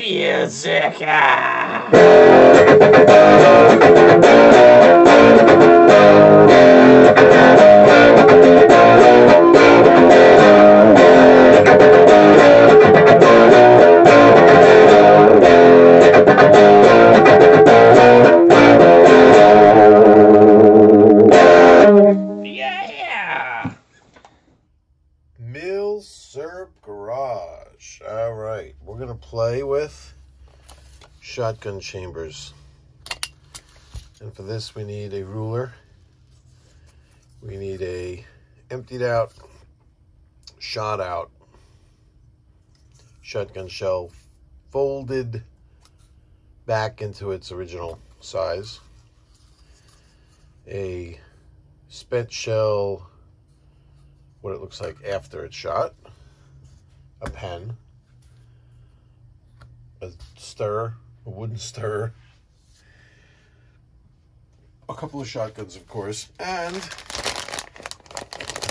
music. Yeah. Milsurp Garage. All right, we're gonna play with shotgun chambers, and for this we need a ruler. We need a emptied out, shot out shotgun shell, folded back into its original size. A spent shell what it looks like after it's shot, a pen, a stir, a wooden stir, a couple of shotguns, of course, and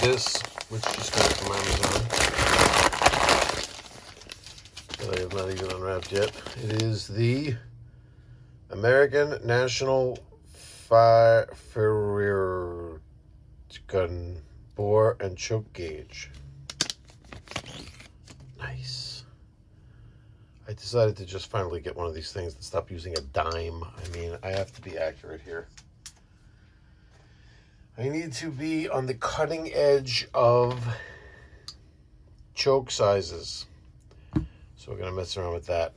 this, which just got from Amazon, that I have not even unwrapped yet. It is the American National Fire Gun bore and choke gauge. Nice. I decided to just finally get one of these things and stop using a dime. I mean, I have to be accurate here. I need to be on the cutting edge of choke sizes. So we're going to mess around with that.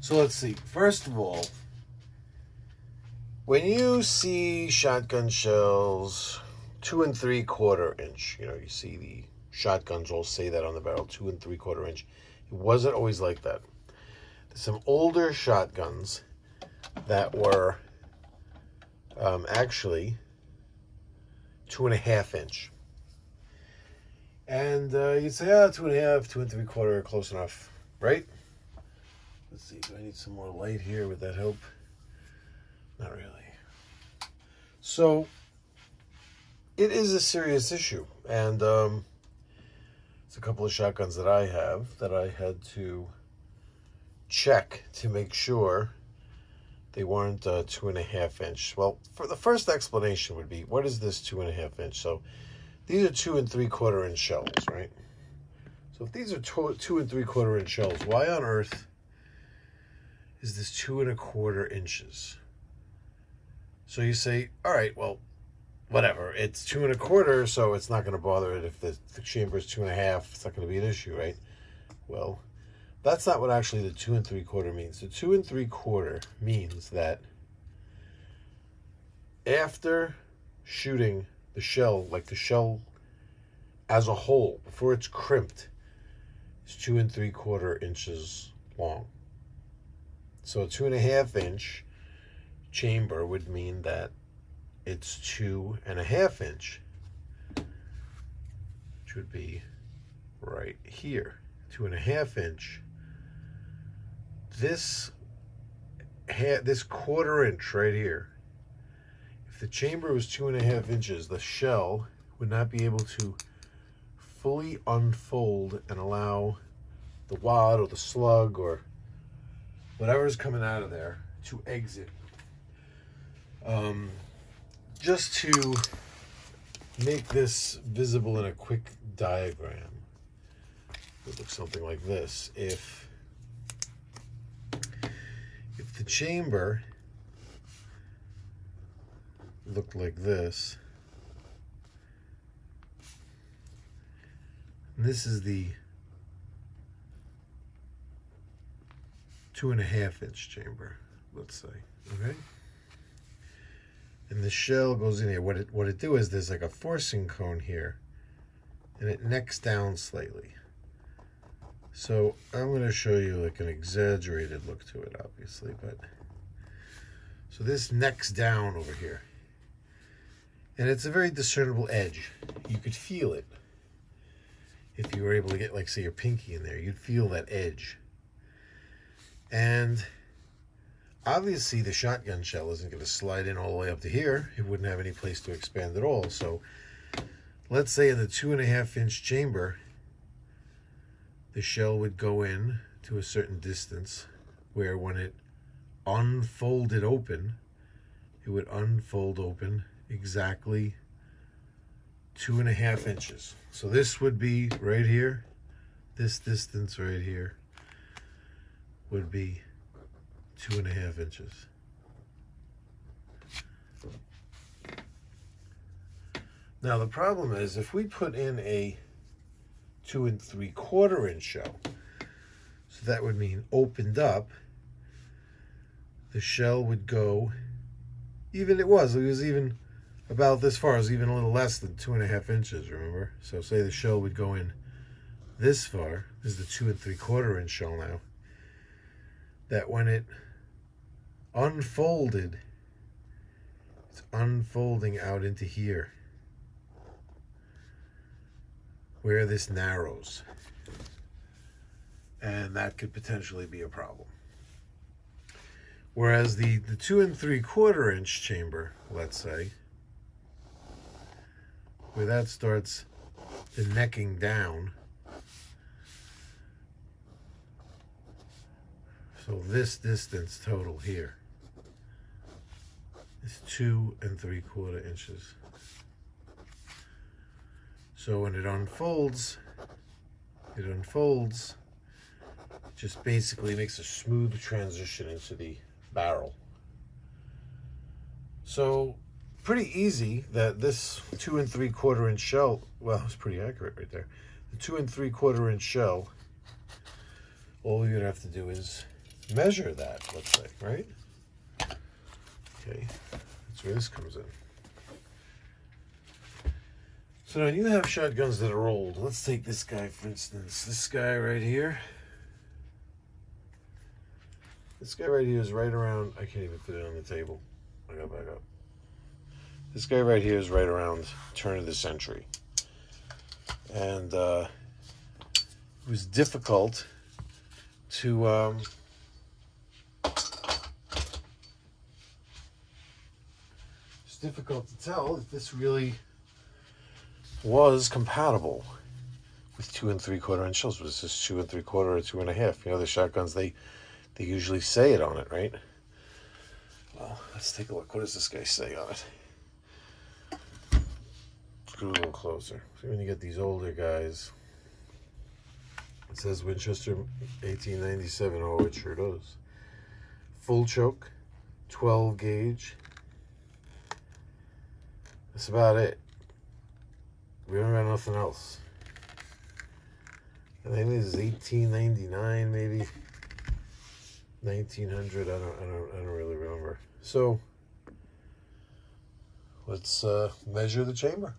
So let's see. First of all, when you see shotgun shells two and three quarter inch, you know, you see the shotguns all say that on the barrel, two and three quarter inch. It wasn't always like that. There's some older shotguns that were um, actually two and a half inch. And uh, you'd say, ah, two and a half, two and three quarter, close enough, right? Let's see, do I need some more light here? Would that help? Not really. So it is a serious issue, and um, it's a couple of shotguns that I have that I had to check to make sure they weren't uh, two and a half inch. Well, for the first explanation would be, what is this two and a half inch? So these are two and three quarter inch shells, right? So if these are two, two and three quarter inch shells, why on earth is this two and a quarter inches? So you say, all right, well, whatever. It's two and a quarter, so it's not going to bother it if the, the chamber is two and a half. It's not going to be an issue, right? Well, that's not what actually the two and three quarter means. The two and three quarter means that after shooting the shell, like the shell as a whole, before it's crimped, it's two and three quarter inches long. So a two and a half inch chamber would mean that it's two and a half inch, which would be right here. Two and a half inch. This this quarter inch right here. If the chamber was two and a half inches, the shell would not be able to fully unfold and allow the wad or the slug or whatever's coming out of there to exit. Um, just to make this visible in a quick diagram, it looks something like this. If if the chamber looked like this, this is the two and a half inch chamber, let's say, okay? And the shell goes in here. What it what it do is there's like a forcing cone here, and it necks down slightly. So I'm going to show you like an exaggerated look to it, obviously, but so this necks down over here, and it's a very discernible edge. You could feel it if you were able to get like say your pinky in there. You'd feel that edge, and obviously the shotgun shell isn't going to slide in all the way up to here. It wouldn't have any place to expand at all. So let's say in the two and a half inch chamber, the shell would go in to a certain distance where when it unfolded open, it would unfold open exactly two and a half inches. So this would be right here. This distance right here would be two and a half inches. Now the problem is if we put in a two and three quarter inch shell, so that would mean opened up, the shell would go, even it was, it was even about this far, it was even a little less than two and a half inches, remember? So say the shell would go in this far, this is the two and three quarter inch shell now, that when it unfolded, it's unfolding out into here where this narrows. And that could potentially be a problem. Whereas the, the two and three quarter inch chamber, let's say, where that starts the necking down. So this distance total here is two and three quarter inches. So when it unfolds, it unfolds, just basically makes a smooth transition into the barrel. So pretty easy that this two and three quarter inch shell, well, it's pretty accurate right there. The two and three quarter inch shell, all you're gonna have to do is measure that, let's say, right? Okay, that's where this comes in. So now you have shotguns that are old. Let's take this guy, for instance. This guy right here. This guy right here is right around, I can't even put it on the table. I got back up. This guy right here is right around turn of the century. And uh, it was difficult to um, it's difficult to tell if this really was compatible with two and three quarter inch shells. Was this two and three quarter or two and a half? You know, the shotguns they they usually say it on it, right? Well, let's take a look. What does this guy say on it? Screw a little closer. See when you get these older guys, it says Winchester 1897. Oh, it sure does. Full choke, 12 gauge. That's about it. We don't got nothing else. I think this is 1899, maybe 1900. I don't, I don't, I don't really remember. So let's uh, measure the chamber.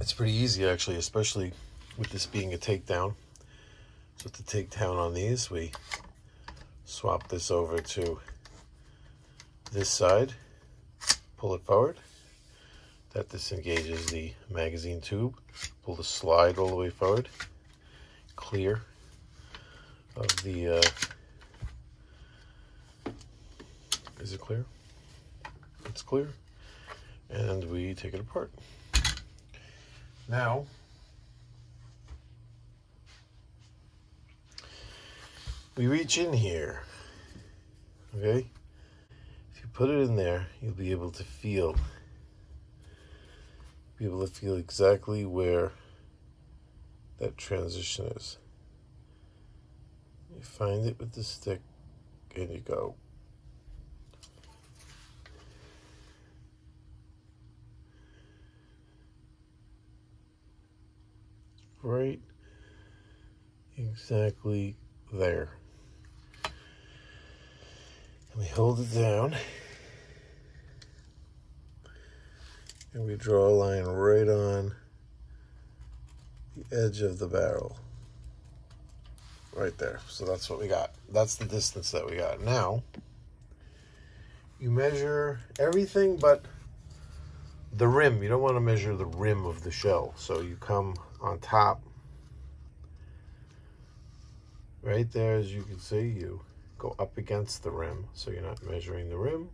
It's pretty easy, actually, especially with this being a takedown. So to take down on these, we swap this over to this side, pull it forward that disengages the magazine tube. Pull the slide all the way forward. Clear of the, uh, is it clear? It's clear. And we take it apart. Now, we reach in here, okay? If you put it in there, you'll be able to feel be able to feel exactly where that transition is. You find it with the stick and you go. Right exactly there. We hold it down. and we draw a line right on the edge of the barrel. Right there. So that's what we got. That's the distance that we got. Now you measure everything but the rim. You don't want to measure the rim of the shell. So you come on top. Right there as you can see you go up against the rim so you're not measuring the rim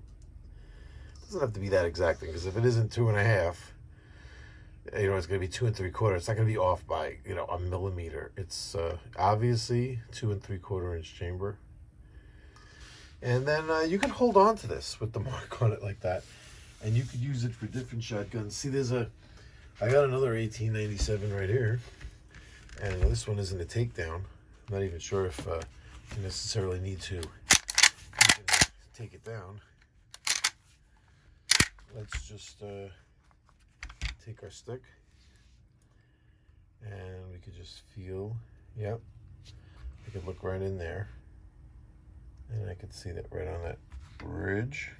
doesn't have to be that exacting because if it isn't two and a half, you know, it's going to be two and three quarter. It's not going to be off by, you know, a millimeter. It's uh, obviously two and three quarter inch chamber. And then uh, you can hold on to this with the mark on it like that. And you could use it for different shotguns. See, there's a, I got another 1897 right here. And this one isn't a takedown. I'm not even sure if uh, you necessarily need to take it down. Let's just uh, take our stick and we could just feel, yep, I could look right in there and I could see that right on that ridge,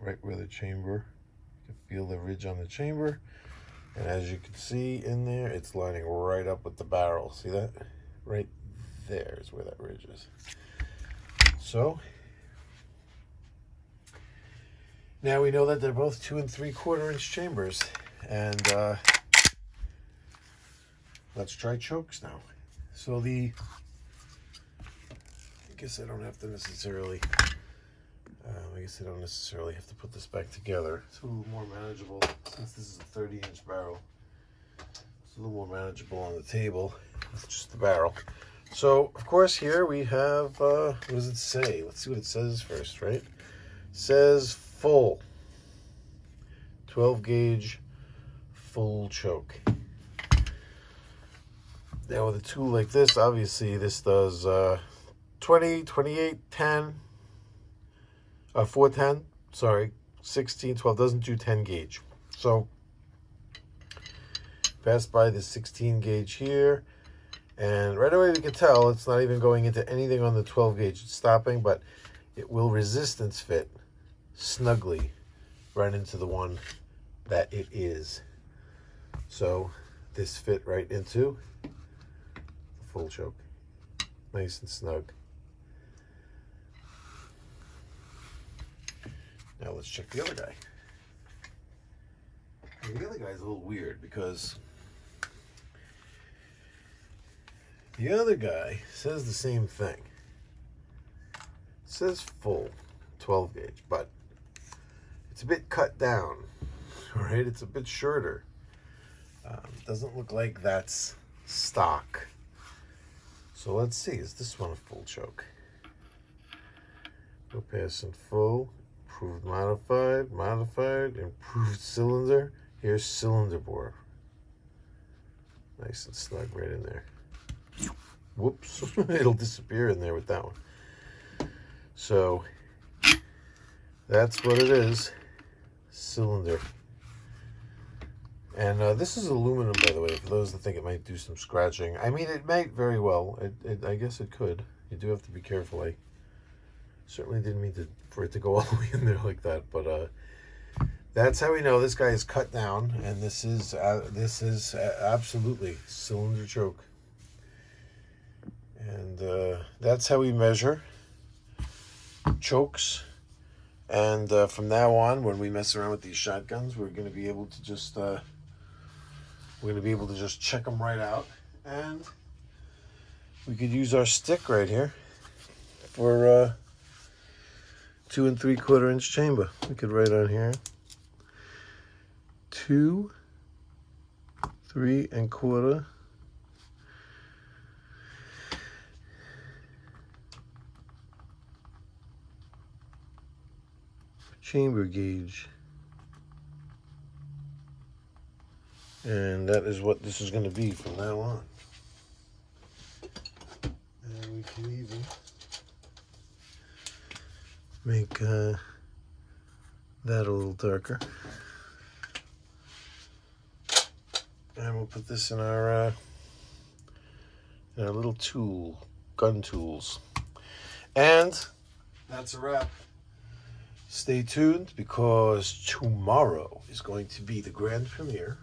right where the chamber, you can feel the ridge on the chamber. And as you can see in there, it's lining right up with the barrel. See that? Right there is where that ridge is. So, now we know that they're both two and three quarter inch chambers. And uh, let's try chokes now. So the, I guess I don't have to necessarily, uh, I guess I don't necessarily have to put this back together. It's a little more manageable since this is a 30 inch barrel. It's a little more manageable on the table. It's just the barrel. So, of course, here we have, uh, what does it say? Let's see what it says first, right? It says full. 12 gauge full choke. Now with a tool like this, obviously this does uh, 20, 28, 10, uh, 410, sorry, 16, 12, doesn't do 10 gauge. So pass by the 16 gauge here and right away we can tell it's not even going into anything on the 12 gauge. It's stopping, but it will resistance fit snugly right into the one that it is. So this fit right into the full choke. Nice and snug. Now let's check the other guy. The other guy's a little weird because the other guy says the same thing. It says full 12 gauge, but it's a bit cut down, right? It's a bit shorter. Um, doesn't look like that's stock. So let's see, is this one a full choke? No passing full, improved modified, modified, improved cylinder. Here's cylinder bore. Nice and snug right in there. Whoops, it'll disappear in there with that one. So that's what it is, cylinder. And uh, this is aluminum, by the way, for those that think it might do some scratching. I mean, it might very well. It, it, I guess it could. You do have to be careful. I certainly didn't mean to, for it to go all the way in there like that. But uh, that's how we know this guy is cut down. And this is, uh, this is absolutely cylinder choke. And uh, that's how we measure chokes. And uh, from now on, when we mess around with these shotguns, we're going to be able to just uh, we're going to be able to just check them right out. And we could use our stick right here for uh, two and three quarter inch chamber. We could write on here two, three and quarter. Chamber gauge. And that is what this is going to be from now on. And we can even make uh, that a little darker. And we'll put this in our, uh, in our little tool, gun tools. And that's a wrap. Stay tuned because tomorrow is going to be the grand premiere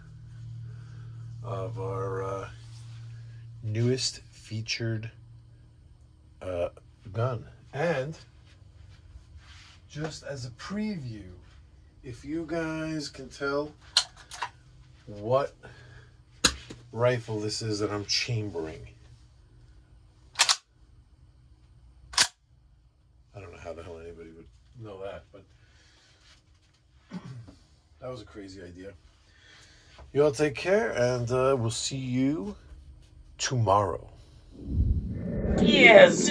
of our uh, newest featured uh, gun. And just as a preview, if you guys can tell what rifle this is that I'm chambering. I don't know how the hell anybody would know that, but that was a crazy idea. You all take care, and uh, we'll see you tomorrow. Yes,